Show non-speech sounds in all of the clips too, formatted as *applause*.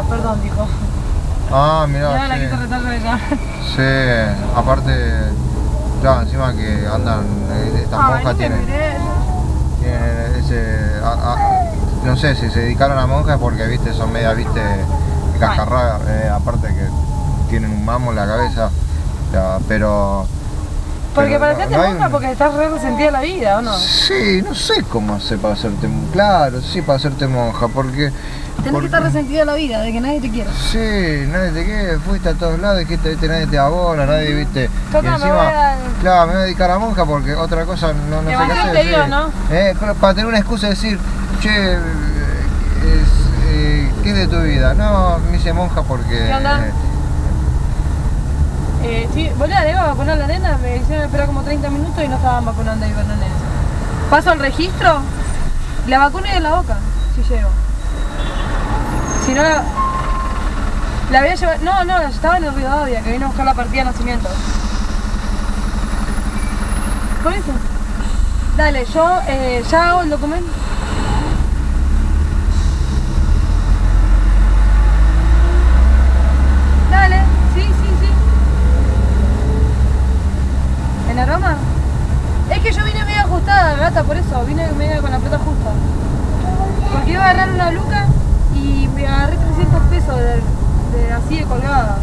Ah, perdón, dijo. Ah, Ya mirá, la sí. retardo de acá. Sí, aparte, claro, encima que andan, eh, estas Ay, monjas tienen, tienen ese, a- a- no sé, si se dedicaron a monjas porque, viste, son media, viste, cascarradas, eh, aparte que tienen un mamo en la cabeza, ya, pero... Porque pero pareciste no monja un- porque estás re resentida la vida, ¿o no? Sí, no sé cómo hacer para hacerte, claro, sí, para hacerte monja, porque... Tenés porque- que estar resentida la vida, de que nadie te quiere. Sí, nadie te quiere, fuiste a todos lados, dijiste, viste, nadie te abona, nadie, viste. Toca, y me encima, voy a- claro, me voy a dedicar a monja porque otra cosa no, no sé qué hacer. interior, sí. ¿no? Eh, para tener una excusa de decir, che, es, eh, ¿qué es de tu vida? No, me hice monja porque. ¿Qué onda? eh, Eh, sí, boludo, le iba a vacunar la nena, me hicieron esperar como 30 minutos y no estaban vacunando ahí Bernanés. Paso al registro, la vacuna y en la boca, si llego. Si no la... La había llevado... No, no, estaba en el Rivadavia, que vino a buscar la partida de nacimiento. Por eso. Dale, yo eh, ya hago el documento. Dale, sí, sí, sí. Es que yo vine medio ajustada, gata, por eso, vine medio con la plata justa. Porque iba a agarrar una luca y me agarré 300 pesos de, de así de colgada.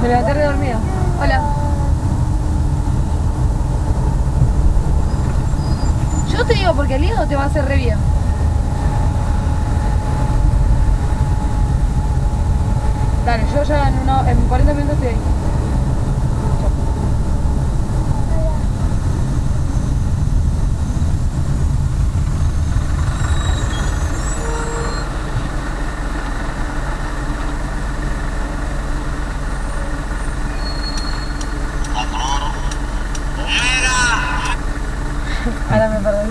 Me levanté re dormida. Hola. Yo te digo porque el hígado te va a hacer re bien. Dale, yo ya en, una, en 40 minutos estoy ahí. Ahora me perdí.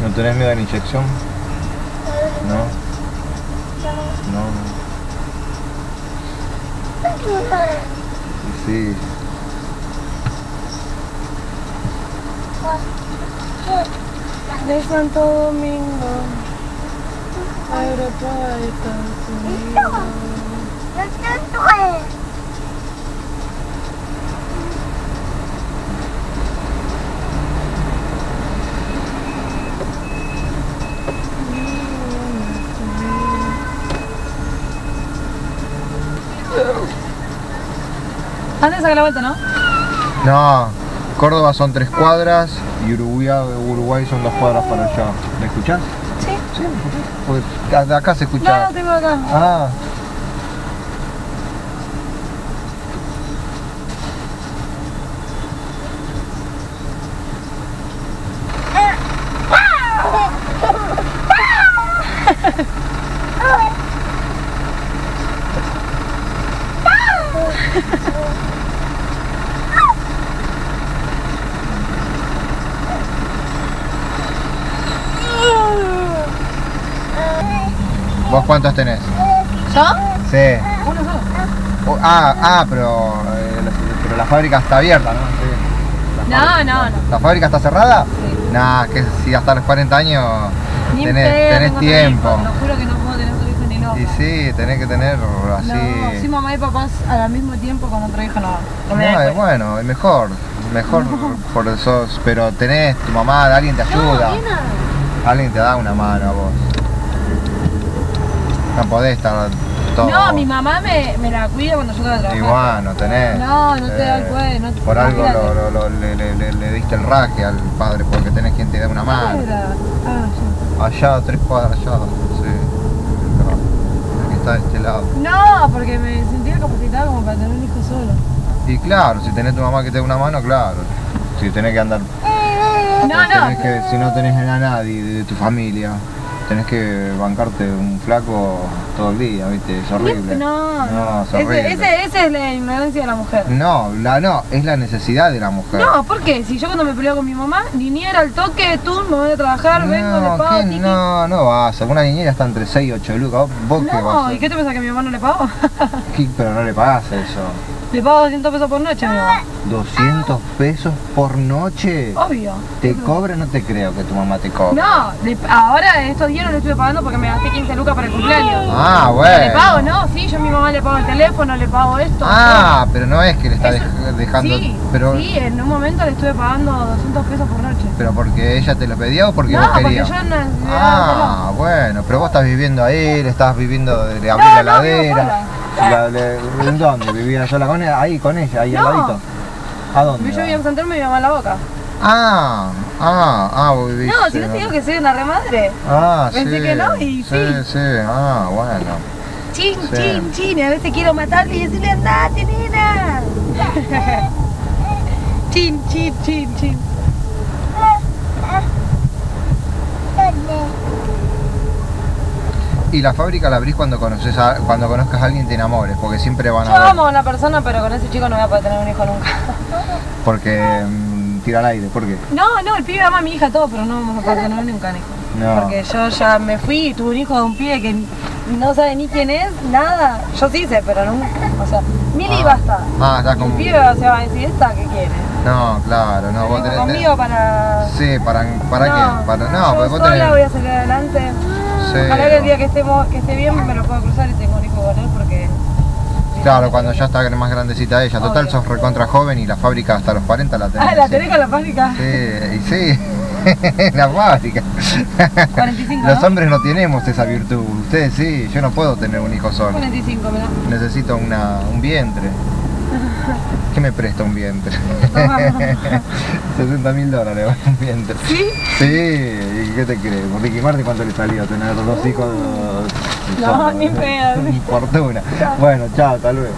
¿No tenés miedo a la inyección? No. No, no. Y Sí. De Santo Domingo Europa de Estados Unidos. Antes saca la vuelta, ¿no? No, Córdoba son tres cuadras y Uruguay, Uruguay son dos cuadras para allá. ¿Me escuchás? Sí. Sí, ¿me escuchás? Porque de acá se No, escucha. no tengo acá. Ah. ¿Vos cuántos tenés? ¿Yo? Sí. Uno solo. Oh, ah, ah, pero, eh, la, pero la fábrica está abierta, ¿no? Sí. No, no, no. ¿La fábrica está cerrada? Sí. Nah, que si hasta los 40 años Ni en tenés, pedo tiempo. hijo, Te juro que no puedo tener otro hijo ni loca. Y sí, tenés que tener así. No, si mamá y papás al mismo tiempo con otro hijo no. No bueno, es mejor. Mejor *laughs* por eso, pero tenés tu mamá, alguien te ayuda. No. Alguien te da una mano a vos. No podés estar todo. No, mi mamá me, me la cuida cuando yo trabajar. Y bueno, tenés. No, no te da el cuello, no te- Por algo lo, lo- lo- le, le- le- le diste el raje al padre, porque tenés quien te dé una ¿Dónde mano. Ah, Allá, tres cuadras allá, sí. El que está de este lado. No, porque me sentía capacitada como para tener un hijo solo. Y claro, si tenés tu mamá que te dé una mano, claro. Si tenés que andar. No, no. tenés que, si no tenés a nadie de, tu familia, tenés que bancarte un flaco todo el día, ¿viste? Es horrible. No, no, es horrible. ese, ese es la ignorancia de la mujer. No, la no, es la necesidad de la mujer. No, ¿por qué? Si yo cuando me peleo con mi mamá, niñera al toque, tú me voy a trabajar, vengo, le pago, tiki. no, no vas. Alguna niñera está entre 6 y 8 lucas. ¿Vos, vos qué vas? No? ¿y qué te pensás que mi mamá no le? ¿Qué? *laughs* Pero no le pagás eso. le pago 200 pesos por noche mi mamá. 200 pesos por noche. Obvio. ¿Te cobra? No te creo que tu mamá te cobre. No, le- ahora estos días no le estuve pagando porque me gasté 15 lucas para el cumpleaños. Ah, Pero bueno. Le pago, ¿no? Sí, yo a mi mamá le pago el teléfono, le pago esto. Ah, pero no es que le está Eso- dej- dejando. Sí, pero, sí, en un momento le estuve pagando 200 pesos por noche. pero porque ella te lo pedía o porque no, vos porque querías. yo no... Ah, bueno, pero vos estás viviendo ahí, le estás viviendo abrir No, la no, heladera. La- le- ¿En dónde? ¿Vivía sola con ella? Ahí con ella, ahí al No. ladito. ¿A dónde? Yo vivía en San Telmo y mi mamá en la boca. Ah, ah, ah, vos vivís. No, si no te digo que soy una remadre. Ah, Pensé sí. que no y sí. Sí, ah, bueno. Chin, Sí. chin, chin. A veces quiero matarle y decirle andate, nena. *laughs* chin, chin, chin, chin. Y la fábrica la abrís cuando conoces a, cuando conozcas a alguien te enamores, porque siempre van Yo a ver. amo a una persona, pero con ese chico no voy a poder tener un hijo nunca. Porque *laughs* tira al aire, ¿por qué? No, no, el pibe ama a mi hija todo, pero no vamos a poder tener nunca hijo. No. Porque yo ya me fui y tuve un hijo de un pibe que no sabe ni quién es, nada. Yo sí sé, pero no. O sea, Mili Ah. basta. Ah, estás El como. pibe o sea, va a decir, ¿esta qué quiere? No, claro, no, vos Vengo tenés. conmigo para. Sí, ¿para, para qué? Para, no, yo porque vos sola tenés. voy a salir adelante. Sí. Ojalá que el día que, estemos, que esté bien me lo pueda cruzar y tengo un hijo con él porque. Claro, cuando ya está más grandecita ella. Total, Obvio. sos recontra joven y la fábrica hasta los 40 la tenés. Ah, la sí. tenés con la fábrica. Sí, y sí. *laughs* la fábrica. 45, Los ¿no? hombres no tenemos esa virtud. Ustedes sí, yo no puedo tener un hijo solo. 45, mirá. Necesito una, un vientre. *laughs* ¿Qué me presta un vientre? *laughs* 60 mil dólares un vientre. ¿Sí? Sí, ¿y qué te crees? ¿Por Ricky Martin cuánto le salió tener dos hijos? No, ni pedo. Fortuna. Bueno, chao, hasta luego.